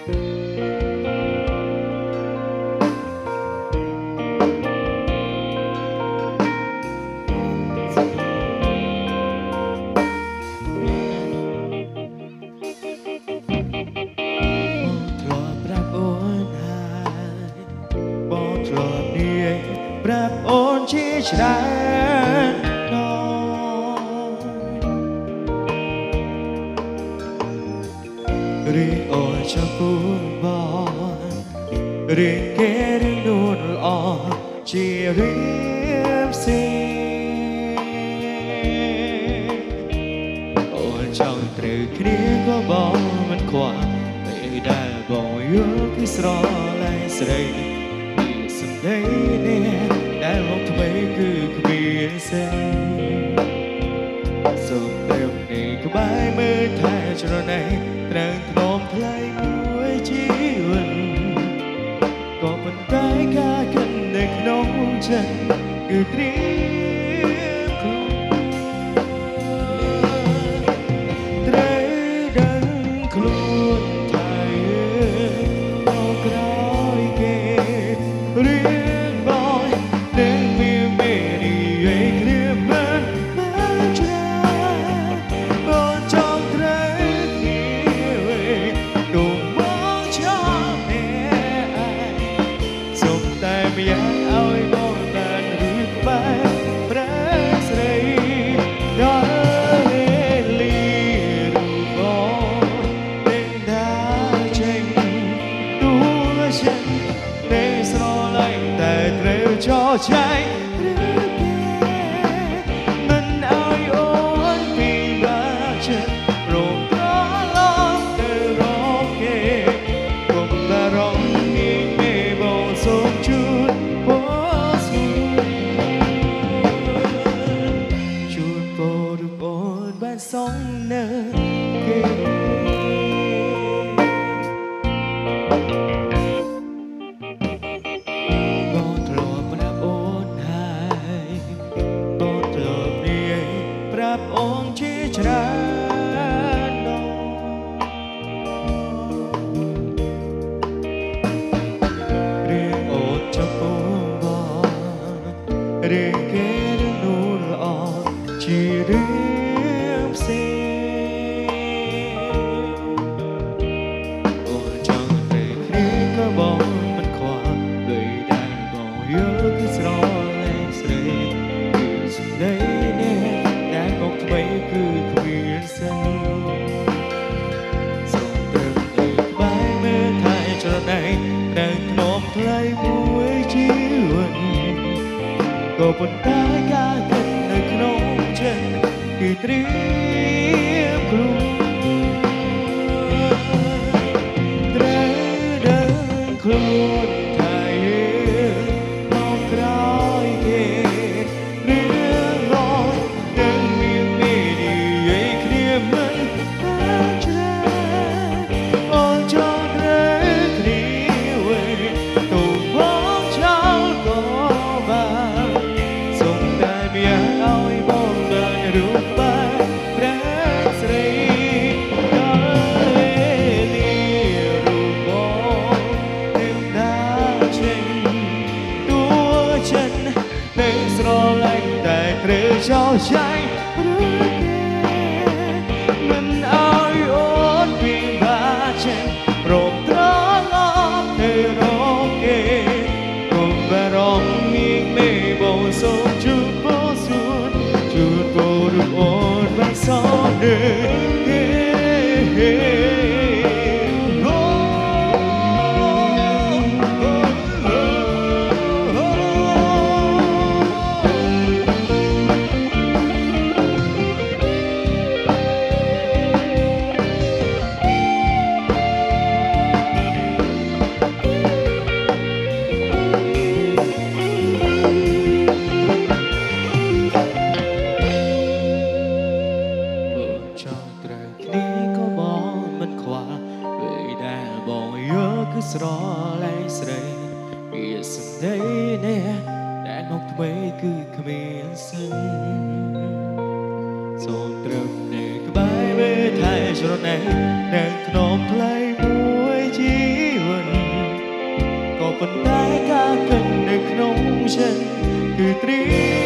ធ្លាប់ប្រាប់អូនហើយបងធ្លាប់និយាយប្រាប់អូនជាច្រើន អូនចាំពូបងរីគេរីនួនល្អជារៀបសេអូនចង់ត្រូវគ្នាក៏បងមិនខ្វះពេលដែលបងយល់គឺស្រឡាញ់ស្រីពីសំដីនេះដែលមកថ្មីគឺគ្មានសេះសូមតែនេះក្បែរមើលថែច្រណែត្រឹង ចិត្តគឺត្រៀមខ្លួនត្រូវដឹងខ្លួនថាយើងមកក្រោយគេរៀងបងនឹងមានមេរីឯគ្រាមិនបានច្រើនបងចង់ត្រូវគ្នាវិញទុំមកចាំនេះសុំតែមិនอ លฉันនៅស្រឡាញ់តែត្រូវចោលចែកឬ ប្រាប់អូនជាច្រើនដងរៀងអូនចំពោះបងរៀងគេរឿងនោះល្អជារឿងផ្សេងអូនចង់តែគ្នាក៏បងមិនខ្វះដោយដែលបងយល់គឺស្រ ដែលមកថ្មីគឺគ្មានសិនសូមត្រឹមតែក្បែរមើលថែច្រណែកនៅក្នុងផ្លូវមួយជីវិតក៏ប៉ុន្តែការគិតនៅក្នុងចិត្តគឺត្រៀមខ្លួនត្រូវដឹងខ្លួន ត្រូ បងយើគឺស្រលែងស្រីវាសំដីនេះតែមកទ្វេគឺគ្មានសិនសូមត្រឹមនៅក្បែរវេថៃច្រណែនៅក្នុងផ្លៃមួយជីវិតក៏ប៉ុន្តែការកិននៅក្នុងចិត្តគឺត្រី